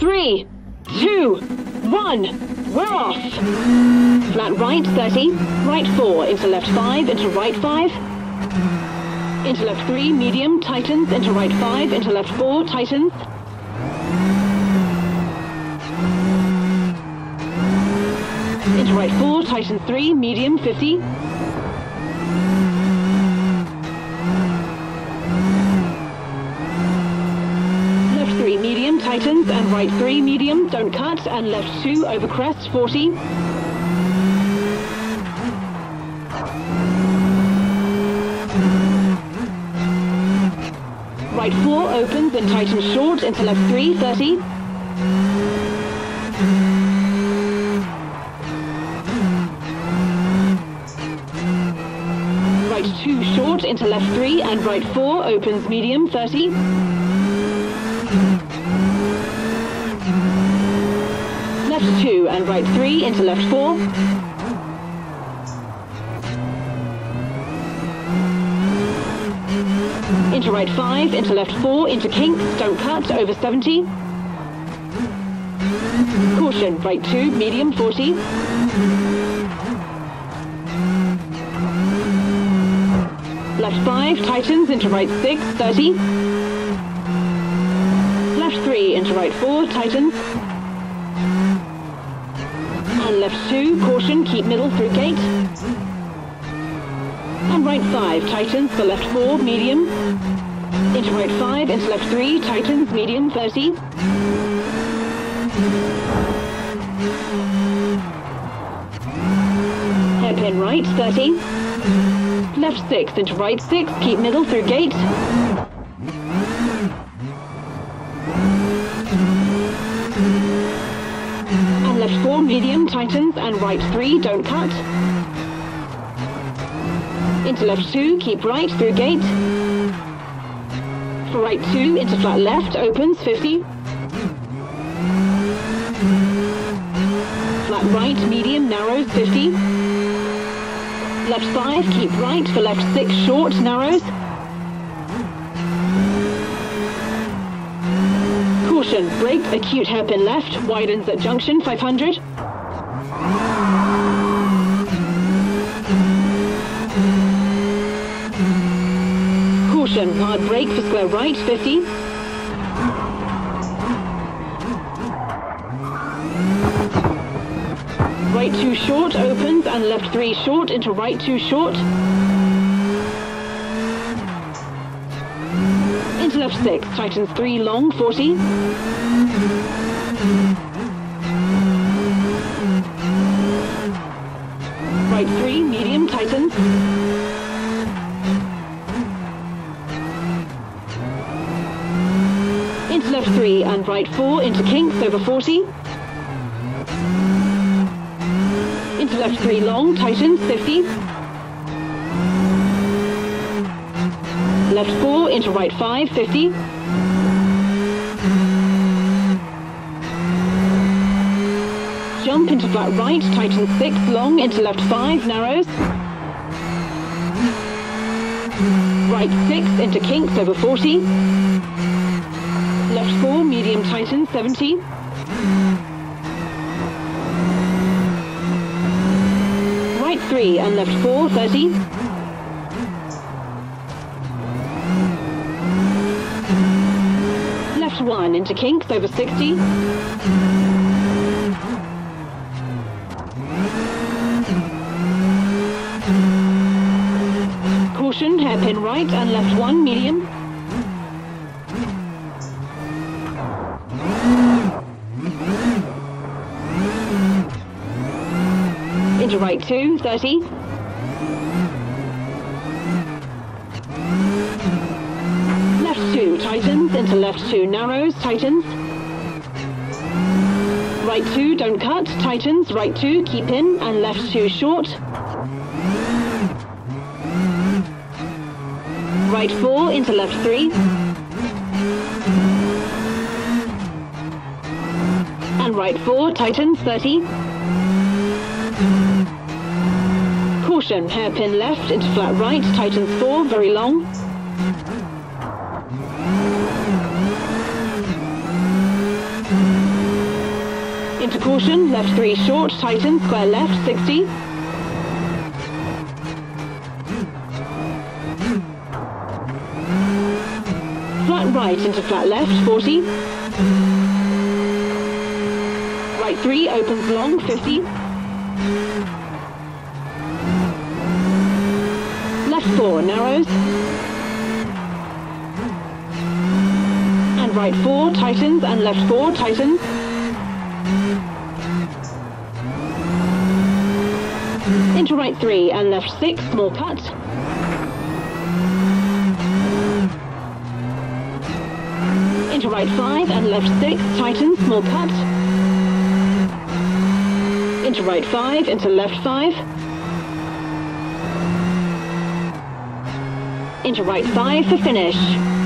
three, two, one. We're off. Flat right 30, right 4, into left 5, into right 5. Into left 3, medium, tightens, into right 5, into left 4, tightens. Into right 4, tightens 3, medium, 50. Left 3, medium, tightens, and right 3, medium, don't cut, and left 2, over crest, 40. Right 4 opens and tightens short into left 3, 30. Right 2 short into left 3 and right 4 opens medium, 30. Left 2 and right 3 into left 4. Into right 5, into left 4, into kinks, don't cut, over 70. Caution, right 2, medium, 40. Left 5, tightens, into right 6, 30. Left 3, into right 4, tightens. Left 2, caution, keep middle through gate. And right 5, tightens for left 4, medium. Into right 5, into left 3, tightens, medium, 30. Hairpin right, 30. Left 6, into right 6, keep middle through gate. And left 4, medium, tightens, and right 3, don't cut. Into left 2, keep right through gate. For right 2, into flat left, opens 50. Flat right, medium, narrows 50. Left 5, keep right for left 6, short, narrows. Caution, brake, acute hairpin left, widens at junction 500. Caution, hard brake for square right, 50. Right 2 short opens and left 3 short into right 2 short. Left 6, tightens 3 long, 40. Right 3, medium, tightens. Into left 3 and right 4 into kinks over 40. Into left 3 long, tightens, 50. Left 4 into right 5, 50. Jump into flat right, tightens 6 long, into left 5, narrows. Right 6 into kinks over 40. Left 4, medium tightens, 70. Right 3 and left 4, 30. Left 1 into kinks over 60. Caution, hairpin right and left 1, medium. Into right 2, 30. Left 2, tightens. Into left 2, narrows, tightens. Right 2, don't cut, tightens. Right 2, keep in. And left 2, short. Right 4, into left 3. And right 4, tightens, 30. Caution, hairpin left into flat right, tightens 4, very long. Caution, left 3 short, tighten, square left, 60. Flat right into flat left, 40. Right 3 opens long, 50. Left 4 narrows. Right 4 tightens and left 4 tightens. Into right 3 and left 6, small cut. Into right 5 and left 6, tighten, small cut. Into right 5, into left 5. Into right 5 for finish.